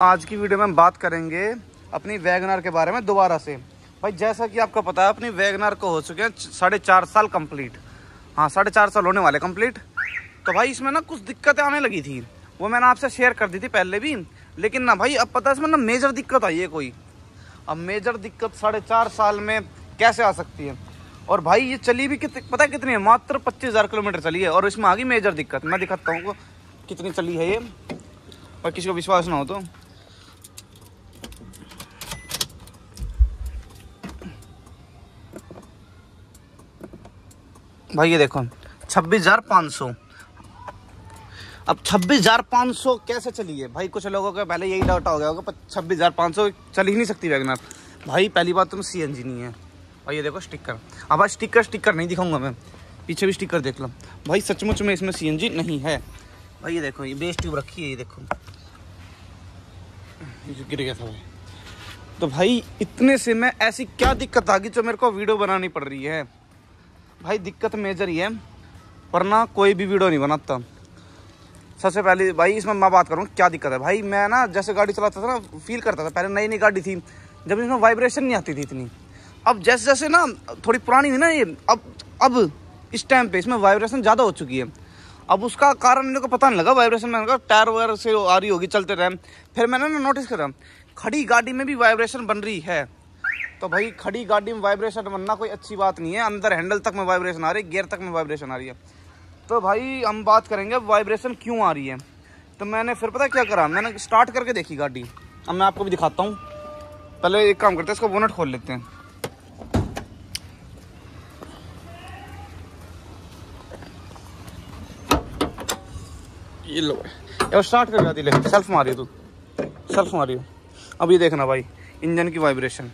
आज की वीडियो में हम बात करेंगे अपनी वैगनार के बारे में दोबारा से। भाई, जैसा कि आपको पता है, अपनी वैगनार को हो चुके हैं साढ़े चार साल कंप्लीट हाँ साढ़े चार साल होने वाले कंप्लीट तो भाई, इसमें ना कुछ दिक्कतें आने लगी थी। वो मैंने आपसे शेयर कर दी थी पहले भी। लेकिन ना भाई, अब पता है इसमें ना मेजर दिक्कत आई है कोई। अब मेजर दिक्कत साढ़े चार साल में कैसे आ सकती है? और भाई, ये चली भी कितनी पता है कितनी है? मात्र पच्चीस हज़ार किलोमीटर चली है। और इसमें आ गई मेजर दिक्कत। मैं दिखाता हूँ कितनी चली है ये। और किसी को विश्वास ना हो तो। भाई, ये देखो, छब्बीस हज़ार पाँच सौ। अब छब्बीस हज़ार पाँच सौ कैसे चली है? भाई, कुछ लोगों का पहले यही डाउट हो गया होगा, पर छब्बीस हज़ार पाँच सौ चल ही नहीं सकती वैगनर भाई, पहली बात तुम सी एन जी नहीं है। भाई ये देखो स्टिकर अब भाई स्टिकर स्टिकर नहीं दिखाऊँगा मैं। पीछे भी स्टिकर देख लो। भाई, सचमुच में इसमें सी एन जी नहीं है। भाई, ये देखो, ये बेस ट्यूब रखी है, ये देखो। गिर गया था भाई। तो भाई, इतने से मैं ऐसी क्या दिक्कत आ गई जो मेरे को वीडियो बनानी पड़ रही है? भाई, दिक्कत मेजर ही है, पर ना कोई भी वीडियो नहीं बनाता। सबसे पहले, भाई, इसमें मैं बात करूँ, क्या दिक्कत है? भाई, मैं ना जैसे गाड़ी चलाता था ना फील करता था, पहले नई नई गाड़ी थी, जब इसमें वाइब्रेशन नहीं आती थी इतनी। अब जैसे जैसे ना, थोड़ी पुरानी हुई ना ये, अब अब इस टाइम पे इसमें वाइब्रेशन ज़्यादा हो चुकी है। अब उसका कारण मेरे को पता नहीं लगा वाइब्रेशन मैंने कहा टायर वगैरह से आ रही होगी, चलते रहे। फिर मैंने ना नोटिस करा, खड़ी गाड़ी में भी वाइब्रेशन बन रही है। तो भाई खड़ी गाड़ी में वाइब्रेशन बनना कोई अच्छी बात नहीं है। अंदर हैंडल तक में वाइब्रेशन आ रही है गेयर तक में वाइब्रेशन आ रही है। तो भाई हम बात करेंगे वाइब्रेशन क्यों आ रही है। तो मैंने फिर पता क्या करा? मैंने स्टार्ट करके देखी गाड़ी। अब मैं आपको भी दिखाता हूँ। पहले एक काम करते हैं, इसको बोनट खोल लेते हैं। ये लो यार स्टार्ट कर जाती ले। सेल्फ मारी तू। सेल्फ मारी हो। अब ये देखना भाई इंजन की वाइब्रेशन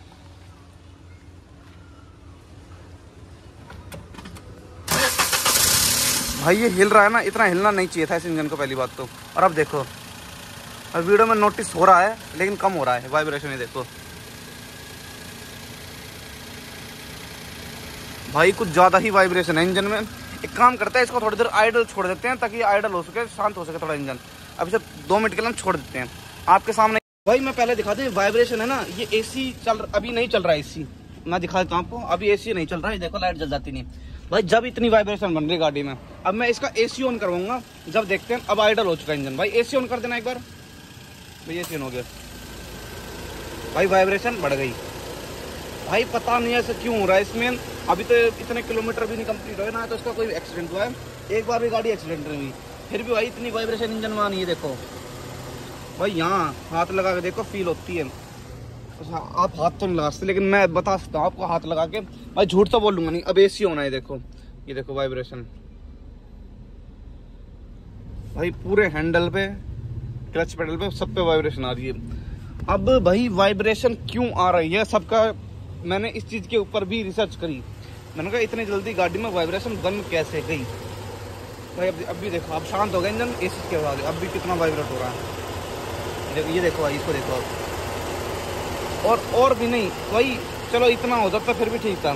भाई ये हिल रहा है ना, इतना हिलना नहीं चाहिए था इस इंजन को पहली बात तो। और अब देखो, अब वीडियो में नोटिस हो रहा है, लेकिन कम हो रहा है। वाइब्रेशन ही देखो। भाई कुछ ज़्यादा ही वाइब्रेशन है इंजन में। एक काम करते हैं, इसको थोड़ी देर आइडल छोड़ देते हैं, ताकि आइडल हो सके, शांत हो सके थोड़ा इंजन। अब इसे दो मिनट के लिए हम छोड़ देते हैं। आपके सामने भाई मैं पहले दिखा दूँ वाइब्रेशन है ना, ये एसी चल अभी नहीं चल रहा है एसी मैं दिखा देता हूँ आपको, अभी एसी नहीं चल रहा है, देखो लाइट जल जाती नहीं। भाई, जब इतनी वाइब्रेशन बन रही गाड़ी में, अब मैं इसका एसी ऑन करवाऊँगा। जब देखते हैं, अब आइडल हो चुका इंजन भाई एसी ऑन कर देना एक बार। भाई एसी ऑन हो गया। भाई वाइब्रेशन बढ़ गई। भाई, पता नहीं ऐसा क्यों हो रहा है। इसमें अभी तो इतने किलोमीटर भी नहीं कंप्लीट हुए, ना तो इसका कोई एक्सीडेंट हुआ है। एक बार भी गाड़ी एक्सीडेंट नहीं हुई फिर भी भाई, इतनी वाइब्रेशन इंजन में नहीं है, देखो। भाई, यहाँ हाथ लगा के देखो फील होती है। अच्छा आप हाथ तो नहीं लगा सकते, लेकिन मैं बता सकता हूँ, आपको हाथ लगा के भाई झूठ तो बोलूँगा नहीं, अब एसी होना है, देखो। ये देखो वाइब्रेशन भाई, पूरे हैंडल पे क्लच पेडल पे सब पे वाइब्रेशन आ रही है। अब भाई वाइब्रेशन क्यों आ रही है? सबका, मैंने इस चीज़ के ऊपर भी रिसर्च करी। मैंने कहा, इतनी जल्दी गाड़ी में वाइब्रेशन बन कैसे गई? भाई, अब अब भी देखो, अब शांत हो गया इंजन एसी के बाद। अब भी कितना वाइब्रेट हो रहा है। देखो, ये देखो भाई इसको देखो। अब और और भी नहीं वही चलो इतना हो जाता फिर भी ठीक था।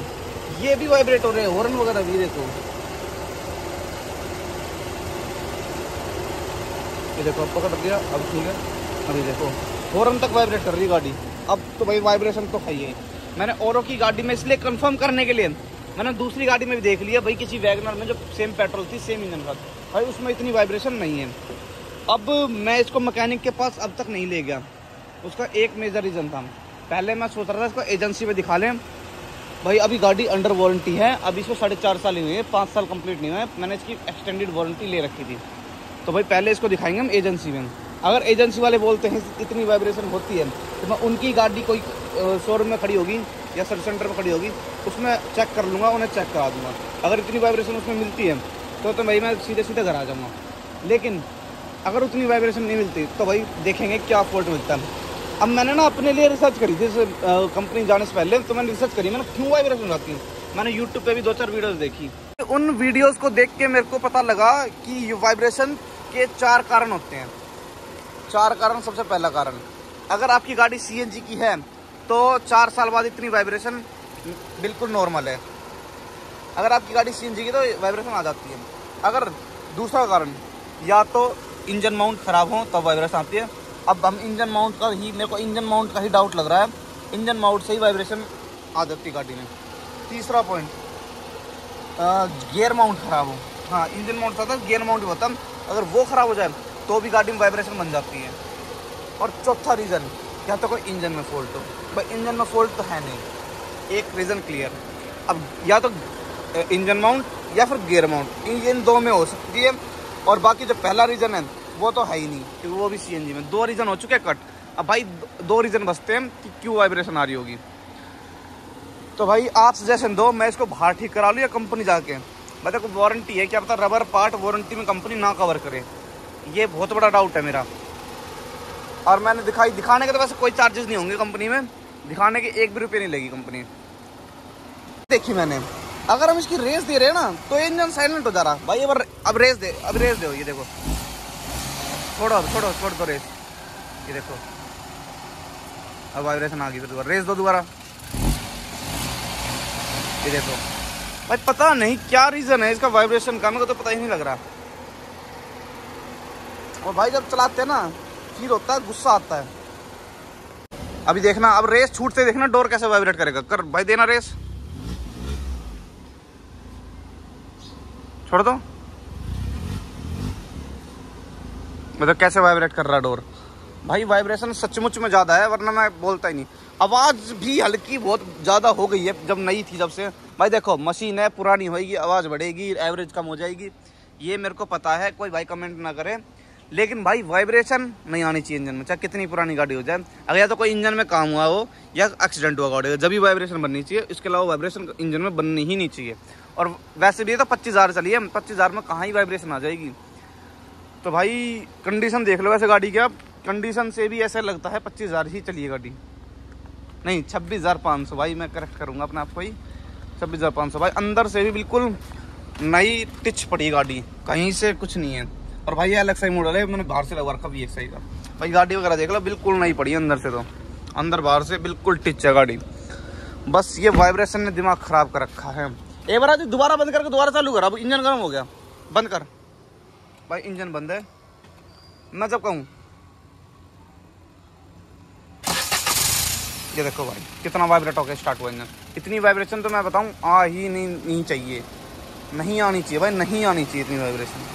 ये भी वाइब्रेट हो रहे हैं हॉर्न वगैरह भी देखो। ये देखो, अब पकड़ दिया अब ठीक है। अभी देखो हॉर्न तक वाइब्रेट कर रही गाड़ी। अब तो भाई वाइब्रेशन तो खाइए मैंने औरों की गाड़ी में इसलिए कंफर्म करने के लिए, मैंने दूसरी गाड़ी में भी देख लिया, भाई किसी वैगनर में जो सेम पेट्रोल थी सेम इंजन का भाई उसमें इतनी वाइब्रेशन नहीं है। अब मैं इसको मैकेनिक के पास अब तक नहीं ले गया। उसका एक मेजर रीज़न था। पहले मैं सोच रहा था इसको एजेंसी में दिखा लें। भाई, अभी गाड़ी अंडर वारंटी है। अभी इसको साढ़े चार साल ही हुए हैं, पाँच साल कंप्लीट नहीं हुए हैं। मैंने इसकी एक्सटेंडेड वारंटी ले रखी थी। तो भाई, पहले इसको दिखाएँगे हम एजेंसी में। अगर एजेंसी वाले बोलते हैं इतनी वाइब्रेशन होती है तो मैं उनकी गाड़ी कोई शोरूम में खड़ी होगी या सर्विस सेंटर में खड़ी होगी, उसमें चेक कर लूँगा, उन्हें चेक करा दूँगा। अगर इतनी वाइब्रेशन उसमें मिलती है तो तो भाई, मैं सीधे सीधे घर आ जाऊँगा। लेकिन अगर उतनी वाइब्रेशन नहीं मिलती तो भाई, देखेंगे क्या फॉल्ट मिलता है। अब मैंने ना अपने लिए रिसर्च करी थी कंपनी जाने से पहले तो मैंने रिसर्च करी। मैंने क्यों वाइब्रेशन आती है? मैंने यूट्यूब पे भी दो चार वीडियोस देखी। उन वीडियोस को देख के मेरे को पता लगा कि वाइब्रेशन के चार कारण होते हैं। चार कारण, सबसे पहला कारण। अगर आपकी गाड़ी सीएनजी की है तो चार साल बाद इतनी वाइब्रेशन बिल्कुल नॉर्मल है। अगर आपकी गाड़ी सीएनजी की तो वाइब्रेशन आ जाती है। अगर दूसरा कारण, या तो इंजन माउंट ख़राब हो, तब वाइब्रेशन आती है। अब हम इंजन माउंट का ही, मेरे को इंजन माउंट का ही डाउट लग रहा है। इंजन माउंट से ही वाइब्रेशन आ जाती गाड़ी में। तीसरा पॉइंट गियर माउंट खराब हो। हाँ इंजन माउंट था गियर माउंट होता। अगर वो ख़राब हो जाए तो भी गाड़ी में वाइब्रेशन बन जाती है। और चौथा रीज़न या तो कोई इंजन में फॉल्ट हो। भाई, इंजन में फॉल्ट तो है नहीं। एक रीज़न क्लियर अब या तो इंजन माउंट या फिर गियर माउंट इन दो में हो सकती है। और बाकी जो पहला रीज़न है वो तो है ही नहीं, क्योंकि वो भी सीएनजी में। दो रीज़न हो चुके हैं कट अब भाई, दो रीज़न बचते हैं कि क्यों वाइब्रेशन आ रही होगी। तो भाई, आप सजेशन दो, मैं इसको बाहर ठीक करा लूँ या कंपनी जाके? भाई देखो वारंटी है, क्या पता रबर पार्ट वारंटी में कंपनी ना कवर करे। ये बहुत बड़ा डाउट है मेरा। और मैंने दिखाई, दिखाने के तो वैसे कोई चार्जेस नहीं होंगे कंपनी में। दिखाने के एक भी रुपये नहीं लेगी कंपनी देखी मैंने। अगर हम इसकी रेस दे रहे हैं ना तो इंजन साइलेंट हो जा रहा। भाई, अब अब रेस दे, अब रेस दो ये देखो। छोड़ो अब, छोड़ो, छोड़ दो रेस। ये देखो। अब वाइब्रेशन आ गई फिर दोबारा। रेस दो दोबारा। ये देखो। भाई, पता नहीं क्या रीज़न है इसका वाइब्रेशन का, मेरे को तो पता ही नहीं लग रहा। और भाई, जब चलाते हैं ना फील होता है, गुस्सा आता है। अभी देखना, अब रेस छूटते देखना, डोर कैसे वाइब्रेट करेगा। कर, भाई, देना रेस। छोड़ दो। मतलब कैसे वाइब्रेट कर रहा डोर भाई वाइब्रेशन सचमुच में ज़्यादा है, वरना मैं बोलता ही नहीं। आवाज़ भी हल्की बहुत ज़्यादा हो गई है, जब नई थी जब से। भाई देखो मशीन है, पुरानी होएगी, आवाज़ बढ़ेगी एवरेज कम हो जाएगी। ये मेरे को पता है, कोई भाई कमेंट ना करे। लेकिन भाई वाइब्रेशन नहीं आनी चाहिए इंजन में, चाहे कितनी पुरानी गाड़ी हो जाए। अगर या तो कोई इंजन में काम हुआ हो, या एक्सीडेंट हुआ गाड़ी हो, जब भी वाइब्रेशन बननी चाहिए, इसके अलावा वाइब्रेशन इंजन में बननी ही नहीं चाहिए। और वैसे भी तो पच्चीस हज़ार चलिए पच्चीस हज़ार में कहाँ ही वाइब्रेशन आ जाएगी? तो भाई कंडीशन देख लो वैसे गाड़ी की आप। कंडीशन से भी ऐसा लगता है पच्चीस हज़ार ही चलिए गाड़ी। नहीं, छब्बीस हज़ार पाँच सौ। भाई, मैं करेक्ट करूँगा अपने आप को ही। छब्बीस हज़ार पाँच सौ। भाई, अंदर से भी बिल्कुल नई टिच पड़ी गाड़ी। कहीं से कुछ नहीं है। और भाई अलग सही मॉडल है। मैंने बाहर से लगा रखा भी एक सही का भाई, गाड़ी वगैरह देख लो, बिल्कुल नहीं पड़ी अंदर से तो। अंदर बाहर से बिल्कुल टिच है गाड़ी। बस ये वाइब्रेशन ने दिमाग ख़राब कर रखा है। एक बार दोबारा बंद करके दोबारा चालू कर। अब इंजन गर्म हो गया। बंद कर। भाई, इंजन बंद है। मैं जब कहूँ, ये देखो भाई, कितना वाइब्रेट होकर स्टार्ट हुआ इंजन इतनी वाइब्रेशन तो मैं बताऊँ, आ ही नहीं नहीं चाहिए। नहीं आनी चाहिए भाई, नहीं आनी चाहिए इतनी वाइब्रेशन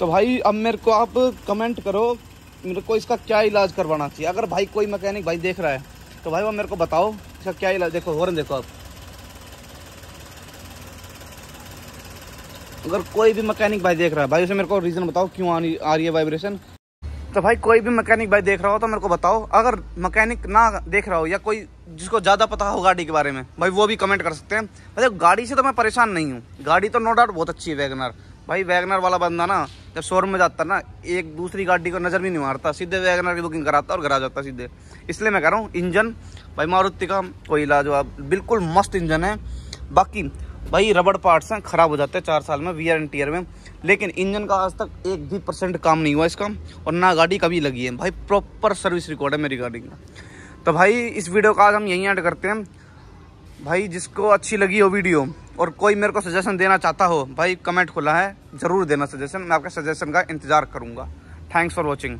तो भाई, अब मेरे को आप कमेंट करो, मेरे को इसका क्या इलाज करवाना चाहिए? अगर भाई कोई मैकेनिक भाई देख रहा है तो भाई वो मेरे को बताओ, इसका क्या इलाज देखो, हॉर्न देखो आप। अगर कोई भी मैकेनिक भाई देख रहा है, भाई उसे मेरे को रीज़न बताओ क्यों आ रही है वाइब्रेशन तो भाई कोई भी मैकेनिक भाई देख रहा हो तो मेरे को बताओ। अगर मैकेनिक ना देख रहा हो या कोई जिसको ज़्यादा पता हो गाड़ी के बारे में, भाई वो भी कमेंट कर सकते हैं। भाई गाड़ी से तो मैं परेशान नहीं हूँ। गाड़ी तो नो डाउट बहुत अच्छी है वैगनर भाई वैगनर वाला बंदा ना, जब शोरूम में जाता ना, एक दूसरी गाड़ी को नज़र भी नहीं मारता। सीधे वैगनर की बुकिंग कराता और घर आ जाता सीधे। इसलिए मैं कह रहा हूँ, इंजन, भाई मारुति का कोई लाजवाब बिल्कुल मस्त इंजन है। बाकी भाई रबड़ पार्ट्स हैं, ख़राब हो जाते हैं चार साल में वी आर एंड टीयर में। लेकिन इंजन का आज तक एक भी परसेंट काम नहीं हुआ इसका, और ना गाड़ी कभी लगी है। भाई प्रॉपर सर्विस रिकॉर्ड है मेरी गाड़ी का। तो भाई, इस वीडियो का आज हम यहीं ऐड करते हैं। भाई, जिसको अच्छी लगी हो वीडियो और कोई मेरे को सजेशन देना चाहता हो, भाई कमेंट खुला है। ज़रूर देना सजेशन मैं आपके सजेशन का इंतज़ार करूँगा। Thanks for watching